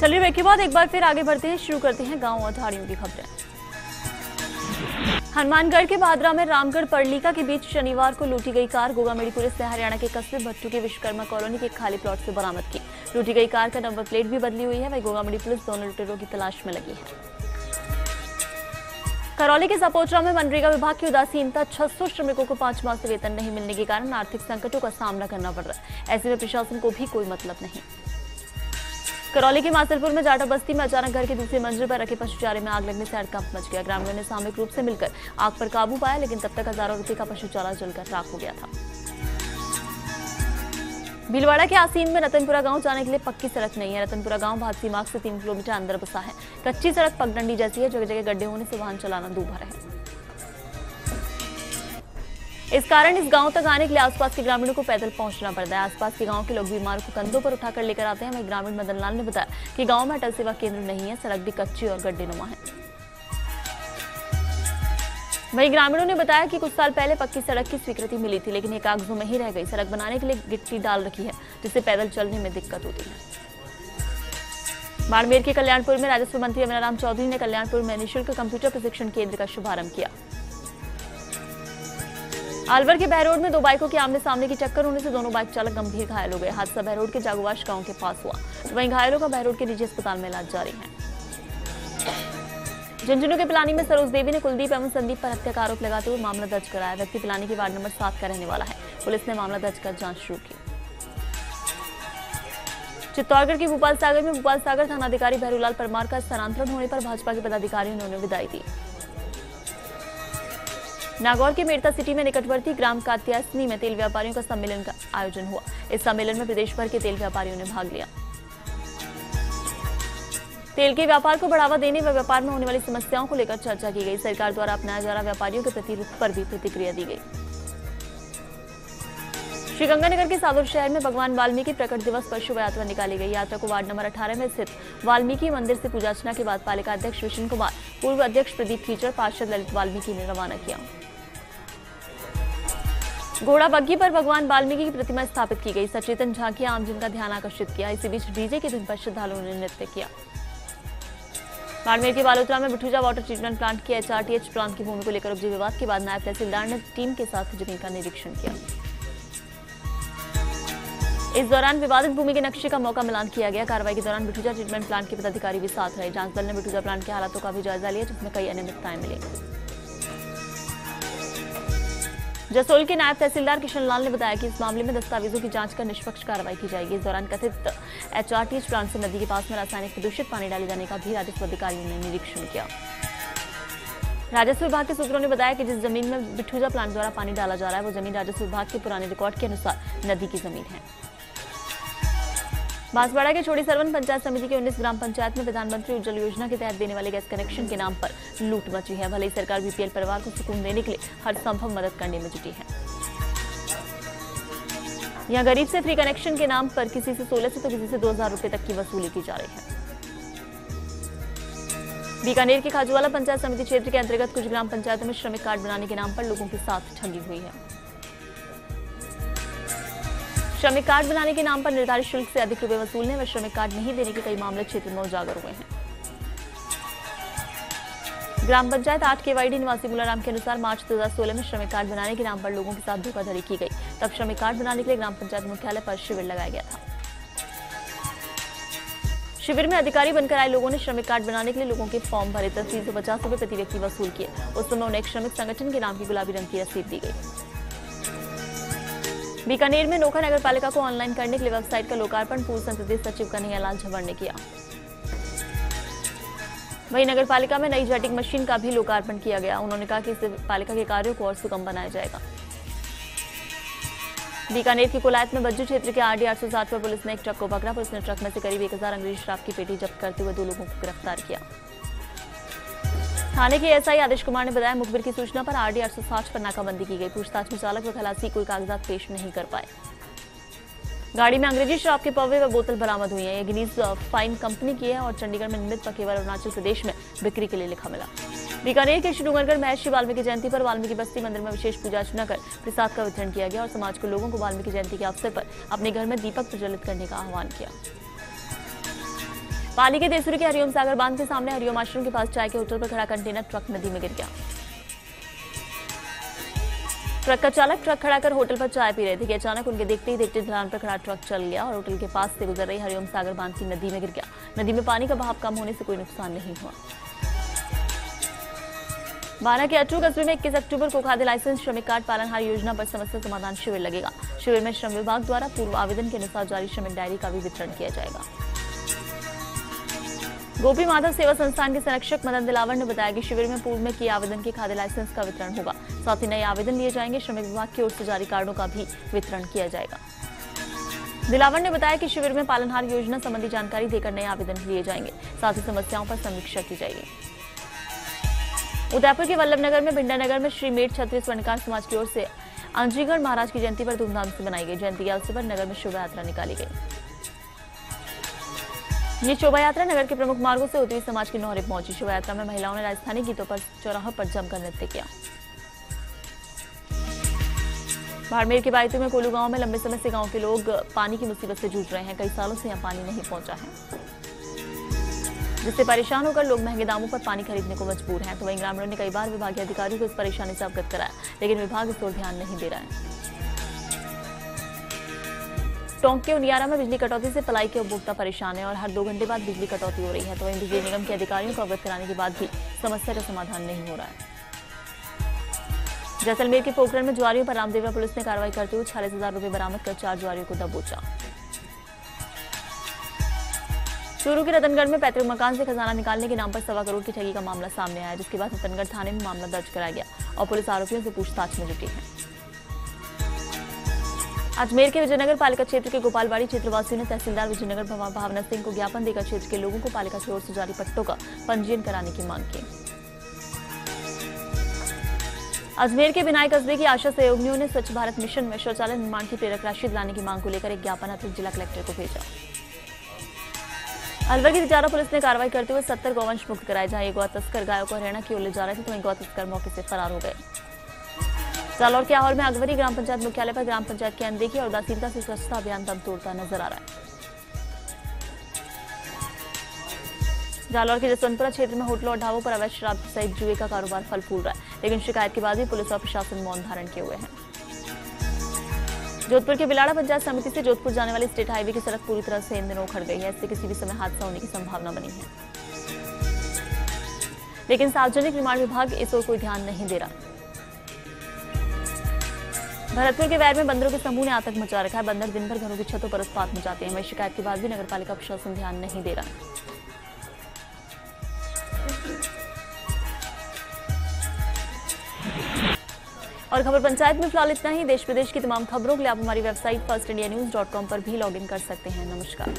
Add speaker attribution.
Speaker 1: चलिए ब्रेक के बाद एक बार फिर आगे बढ़ते हैं, शुरू करते हैं गाँव और धाड़ियों की खबरें। हनुमानगढ़ के भादरा में रामगढ़ परलीका के बीच शनिवार को लूटी गई कार, गोगामेड़ी पुलिस ने हरियाणा के कस्बे भट्टू के विश्वकर्मा कॉलोनी के खाली प्लॉट से बरामद की। लूटी गई कार का नंबर प्लेट भी बदली हुई है, वही गोगामेड़ी पुलिस दोनों लुटेरों की तलाश में लगी है। करौली के सपोचरा में मनरेगा विभाग की उदासीनता 600 श्रमिकों को पाँच माह से वेतन नहीं मिलने के कारण आर्थिक संकटों का सामना करना पड़ रहा है। ऐसे में प्रशासन को भी कोई मतलब नहीं। करौली के मासलपुर में जाटा बस्ती में अचानक घर के दूसरे मंजिल पर रखे पशु चारे में आग लगने से हड़कंप मच गया। ग्रामीणों ने सामूहिक रूप से मिलकर आग पर काबू पाया, लेकिन तब तक हज़ारों रुपए का पशु चारा जलकर राख हो गया था। भीलवाड़ा के आसीन में रतनपुरा गाँव जाने के लिए पक्की सड़क नहीं है। रतनपुरा गाँव भादसी मार्ग से तीन किलोमीटर अंदर बसा है। कच्ची सड़क पगडंडी जैसी है। जगह जगह गड्ढे होने से वाहन चलाना दूभर है। इस कारण इस गाँव तक आने के लिए आसपास के ग्रामीणों को पैदल पहुँचना पड़ता है। आसपास के गाँव के लोग बीमार को कंधों पर उठाकर लेकर आते हैं। वहीं ग्रामीण मदन लाल ने बताया कि गाँव में अटल सेवा केंद्र नहीं है, सड़क भी कच्ची और गड्ढे नुमा है। वहीं ग्रामीणों ने बताया कि कुछ साल पहले पक्की सड़क की स्वीकृति मिली थी, लेकिन ये कागजों में ही रह गई। सड़क बनाने के लिए गिट्टी डाल रखी है, जिससे पैदल चलने में दिक्कत होती है। बाड़मेर के कल्याणपुर में राजस्व मंत्री अमराराम चौधरी ने कल्याणपुर में निःशुल्क कंप्यूटर प्रशिक्षण केंद्र का शुभारंभ किया। अलवर के बहरोड में दो बाइकों के आमने सामने की टक्कर होने से दोनों बाइक चालक गंभीर घायल हो गए। हादसा बहरोड के जागुवाश गाँव के पास हुआ, वहीं घायलों का बहरोड के निजी अस्पताल में इलाज जारी है। झुंझुनू के पिलानी में सरोज देवी ने कुलदीप एवं संदीप पर हत्या का आरोप लगाते हुए मामला दर्ज कराया। व्यक्ति पिलानी के वार्ड नंबर सात का रहने वाला है। पुलिस ने मामला दर्ज कर जाँच शुरू की। चित्तौड़गढ़ के भोपाल सागर में भोपाल सागर थानाधिकारी भैरूलाल परमार का स्थानांतरण होने पर भाजपा के पदाधिकारियों ने उन्हें विदाई दी। नागौर के मेड़ता सिटी में निकटवर्ती ग्राम कात्यासनी में तेल व्यापारियों का सम्मेलन का आयोजन हुआ। इस सम्मेलन में प्रदेश भर के तेल व्यापारियों ने भाग लिया। तेल के व्यापार को बढ़ावा देने व व्यापार में होने वाली समस्याओं को लेकर चर्चा की गई। सरकार द्वारा अपनाया जा रहा व्यापारियों के प्रति रुख पर भी प्रतिक्रिया दी गई। श्रीगंगानगर के सादुर शहर में भगवान वाल्मीकि प्रकट दिवस पर शोभा यात्रा निकाली गई। यात्रा को वार्ड नंबर 18 में स्थित वाल्मीकि मंदिर से पूजा अर्चना के बाद पालिका अध्यक्ष विष्णु कुमार, पूर्व अध्यक्ष प्रदीप कीचड़ पार्षद ललित वाल्मीकि ने रवाना किया। घोड़ा बग्घी पर भगवान वाल्मीकि की प्रतिमा स्थापित की गई। सचेतन झांकियाँ आमजन का ध्यान आकर्षित किया। इसी बीच डीजे की धुन पर श्रद्धालुओं ने नृत्य किया। बाड़मेर के बालोतरा में बिठूजा वाटर ट्रीटमेंट प्लांट की एचआरटीएच प्लांट की भूमि को लेकर उपजे विवाद के बाद नायब तहसीलदार ने टीम के साथ ज़मीन का निरीक्षण किया। इस दौरान विवादित भूमि के नक्शे का मौका मिलान किया गया। कार्रवाई के दौरान बिठूजा ट्रीटमेंट प्लांट के पदाधिकारी भी साथ रहे। जाँच दल ने बिठूजा प्लांट के हालातों का भी जायजा लिया, जिसमें कई अनियमितताएँ मिली। जसोल के नायब तहसीलदार किशन लाल ने बताया कि इस मामले में दस्तावेजों की जाँच कर निष्पक्ष कार्रवाई की जाएगी। इस दौरान कथित एचआरटीएच प्लांट से नदी के पास में रासायनिक प्रदूषित पानी डाले जाने का भी राजस्व अधिकारियों ने निरीक्षण किया। राजस्व विभाग के सूत्रों ने बताया कि जिस ज़मीन में बिठूजा प्लांट द्वारा पानी डाला जा रहा है, वो ज़मीन राजस्व विभाग के पुराने रिकॉर्ड के अनुसार नदी की ज़मीन है। बांसवाड़ा के छोड़ी सरवन पंचायत समिति के 19 ग्राम पंचायत में प्रधानमंत्री उज्जवल योजना के तहत देने वाले गैस कनेक्शन के नाम पर लूट मची है। भले ही सरकार बीपीएल परिवार को सुकून देने के लिए हर संभव मदद करने में जुटी है। यहाँ गरीब से फ्री कनेक्शन के नाम पर किसी से 16 से तो किसी से 2000 रुपए तक की वसूली की जा रही है। बीकानेर के खाजूवाला पंचायत समिति क्षेत्र के अंतर्गत कुछ ग्राम पंचायतों में श्रमिक कार्ड बनाने के नाम पर लोगों के साथ ठगी हुई है। श्रमिक कार्ड बनाने के नाम पर निर्धारित शुल्क से अधिक रुपए वसूलने व श्रमिक कार्ड नहीं देने के कई मामले क्षेत्र में उजागर हुए हैं। ग्राम पंचायत आठ के वाईडी निवासी मुलाराम के अनुसार मार्च 2016 में श्रमिक कार्ड बनाने के नाम पर लोगों के साथ धोखाधड़ी की गई। तब श्रमिक कार्ड बनाने के लिए ग्राम पंचायत मुख्यालय पर शिविर लगाया गया था। शिविर में अधिकारी बनकर आए लोगों ने श्रमिक कार्ड बनाने के लिए लोगों के फॉर्म भरे। तीन सौ पचास रुपए प्रति व्यक्ति वसूल किए। उस समय उन्हें एक श्रमिक संगठन के नाम की गुलाबी रंग की रसीद दी गई। बीकानेर में नोखा नगर पालिका को ऑनलाइन करने के लिए वेबसाइट का लोकार्पण, पूर्व संसदीय सचिव कन्हैयालाल झवर ने किया। वहीं नगर पालिका में नई जेटिंग मशीन का भी लोकार्पण किया गया। उन्होंने कहा कि इससे पालिका के कार्यों को और सुगम बनाया जाएगा। बीकानेर की कोलायत में बज्जू क्षेत्र के आरडी आठ पर पुलिस ने एक ट्रक को पकड़ा। पुलिस ने ट्रक में से करीब एक हज़ार अंग्रेज़ी शराब की पेटी जब्त करते हुए दो लोगों को गिरफ़्तार किया। थाने के एसआई आदेश कुमार ने बताया, मुखबिर की सूचना पर आरडी आठ पर नाकाबंदी की गई। पूछताछ में चालक व खलासी कोई कागजात पेश नहीं कर पाए। गाड़ी में अंग्रेज़ी शराब के पवे व बोतल बरामद हुई है। गिनीज फाइन कंपनी की है और चंडीगढ़ में निर्मित व केवल अरुणाचल प्रदेश में बिक्री के लिए लिखा मिला। बीकानेर के श्रीडूंगरगढ़ महर्षि वाल्मीकि जयंती पर वाल्मीकि बस्ती मंदिर में विशेष पूजा अर्चना कर प्रसाद का वितरण किया गया और समाज के लोगों को वाल्मीकि जयंती के अवसर पर अपने घर में दीपक प्रज्वलित करने का आह्वान किया। पाली के देसुरी के हरिओम सागर बाँध के सामने हरिओम आश्रम के पास चाय के होटल पर खड़ा कंटेनर ट्रक नदी में गिर गया। ट्रक का चालक ट्रक खड़ा कर होटल पर चाय पी रहे थे कि अचानक उनके देखते ही देखते ढलान पर खड़ा ट्रक चल गया और होटल के पास से गुजर रही हरिओम सागर बाँध की नदी में गिर गया। नदी में पानी का बहाव कम होने से कोई नुकसान नहीं हुआ। बारा के अटू कस्बे में इक्कीस अक्टूबर को खाद्य लाइसेंस, श्रमिक कार्ड पालनहार योजना पर समस्या समाधान शिविर लगेगा। शिविर में श्रम विभाग द्वारा पूर्व आवेदन के अनुसार जारी श्रमिक डायरी का भी वितरण किया जाएगा। गोपी माधव सेवा संस्थान के संरक्षक मदन दिलावर ने बताया कि शिविर में पूर्व में किए आवेदन के खाद्य लाइसेंस का वितरण होगा। साथ ही नए आवेदन लिए जाएँगे। श्रमिक विभाग की ओर से जारी कार्डों का भी वितरण किया जाएगा। दिलावर ने बताया कि शिविर में पालनहार योजना संबंधी जानकारी देकर नए आवेदन लिए जाएँगे। साथ ही समस्याओं पर समीक्षा की जाएगी। उदयपुर के वल्लभ नगर में भिंडा नगर में श्री मेट छत्तीस स्वर्णकार समाज की ओर से अंजीगढ़ महाराज की जयंती पर धूमधाम से मनाई गई। जयंती के अवसर पर नगर में शोभा यात्रा निकाली गई। ये शोभा यात्रा नगर के प्रमुख मार्गों से होती समाज की नौरे पहुँची। शोभा यात्रा में महिलाओं ने राजस्थानी गीतों पर, चौराहों पर जमकर नृत्य किया। बाड़मेर के बायतू में कोलू गाँव में लंबे समय से गाँव के लोग पानी की मुसीबत से जूझ रहे हैं। कई सालों से यहाँ पानी नहीं पहुँचा है, जिससे परेशान होकर लोग महँगे दामों पर पानी खरीदने को मजबूर हैं। तो वहीं ग्रामीणों ने कई बार विभागीय अधिकारियों को इस परेशानी से अवगत कराया, लेकिन विभाग इस ओर ध्यान नहीं दे रहा है। टोंक के उनियारा में बिजली कटौती से पलाई के उपभोक्ता परेशान है और हर दो घंटे बाद बिजली कटौती हो रही है तो वहीं बिजली निगम के अधिकारियों को अवगत कराने के बाद भी समस्या का समाधान नहीं हो रहा है। जैसलमेर के पोखरण में ज्वारियों पर रामदेवरा पुलिस ने कार्रवाई करते हुए छियालीस हज़ार रुपए बरामद कर चार ज्वारियों को दबोचा। चूरू के रतनगढ़ में पैतृक मकान से खजाना निकालने के नाम पर सवा करोड़ की ठगी का मामला सामने आया, जिसके बाद रतनगढ़ थाने में मामला दर्ज कराया गया और पुलिस आरोपियों से पूछताछ में जुटी है। अजमेर के विजयनगर पालिका क्षेत्र के गोपालबाड़ी क्षेत्रवासियों ने तहसीलदार विजयनगर भावना सिंह को ज्ञापन देकर क्षेत्र के लोगों को पालिका की ओर से जारी पट्टों का पंजीयन कराने की मांग की। अजमेर के बिनाई कस्बे की आशा सहयोगियों ने स्वच्छ भारत मिशन में शौचालय निर्माण की प्रेरक राशि दिलाने की मांग को लेकर एक ज्ञापन अतिरिक्त जिला कलेक्टर को भेजा। अलवर की तिजारा पुलिस ने कार्रवाई करते हुए सत्तर गौवंश मुक्त कराए, जहाँ ये गौ तस्कर गायों को हरियाणा की ओर ले जा रहे थे तो वहीं गौ तस्कर मौके से फरार हो गए। जालौर के आहौर में अगवरी ग्राम पंचायत मुख्यालय पर ग्राम पंचायत की अनदेखी और उदासीनता से स्वच्छता अभियान दम तोड़ता नज़र आ रहा है। जालौर के जसवंतपुरा क्षेत्र में होटलों और ढाबों पर अवैध शराब सहित जुए का कारोबार फल फूल रहा है, लेकिन शिकायत के बाद भी पुलिस और प्रशासन मौन धारण किए हुए हैं। जोधपुर के बिलाड़ा पंचायत समिति से जोधपुर जाने वाली स्टेट हाईवे की सड़क पूरी तरह से इन दिनों उखड़ गई है, इससे किसी भी समय हादसा होने की संभावना बनी है। लेकिन सार्वजनिक निर्माण विभाग इस ओर कोई ध्यान नहीं दे रहा। भरतपुर के वैर में बंदरों के समूह ने आतंक मचा रखा है। बंदर दिन भर घरों की छतों पर उत्पात मचाते हैं। वही शिकायत के बाद भी नगर पालिका प्रशासन ध्यान नहीं दे रहा। और खबर पंचायत में फ़िलहाल इतना ही। देश विदेश की तमाम खबरों के लिए आप हमारी website first India news dot com पर भी लॉग इन कर सकते हैं। नमस्कार।